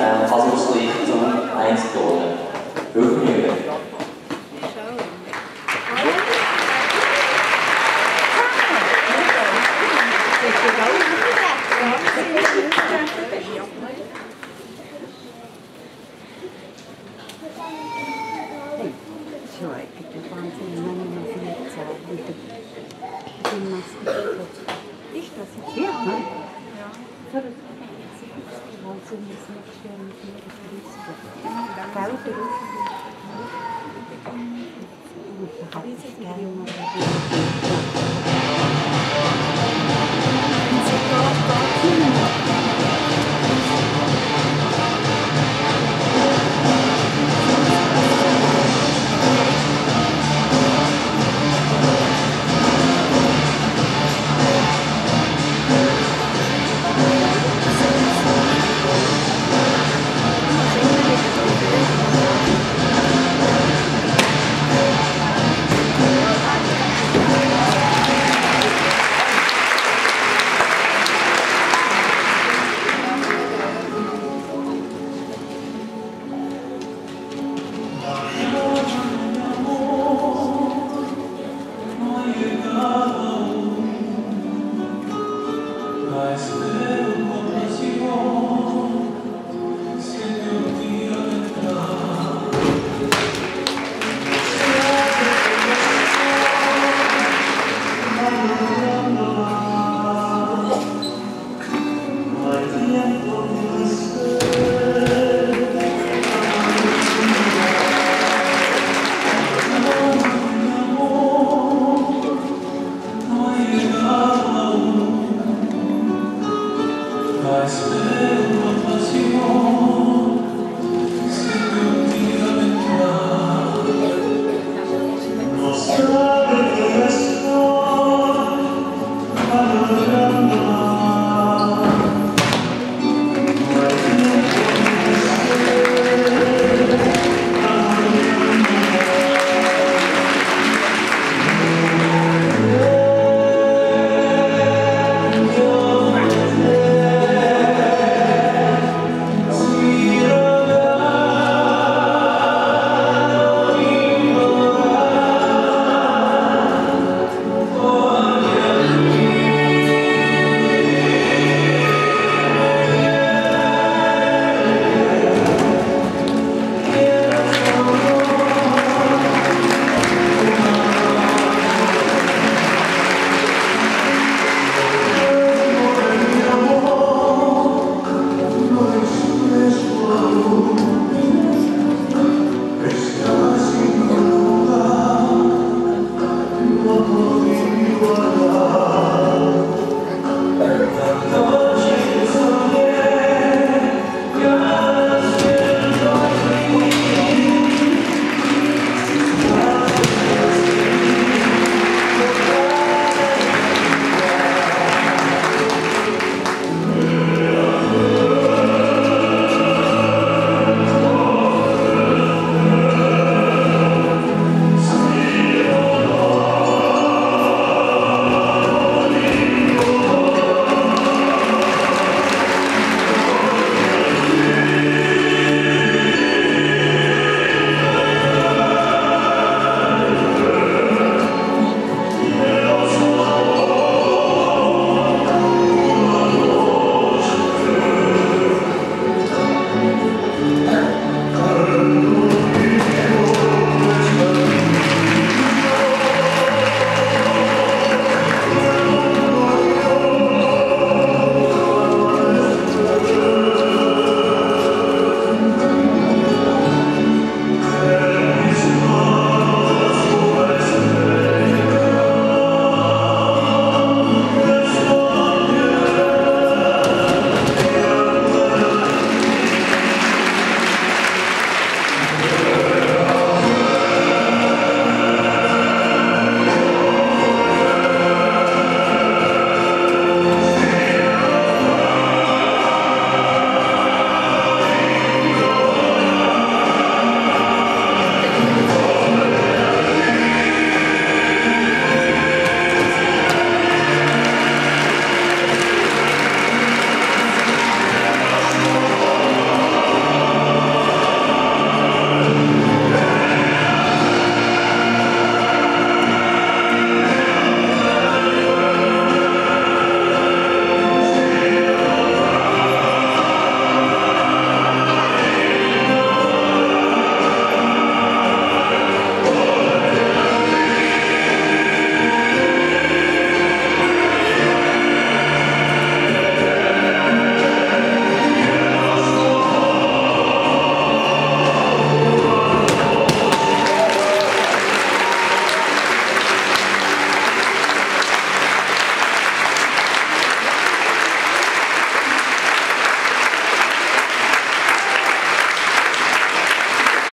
äh, Ausgleich zum 1 Ton. Viel Vergnügen. Cioè, che tu quanti non hanno finanziato Gracias. my.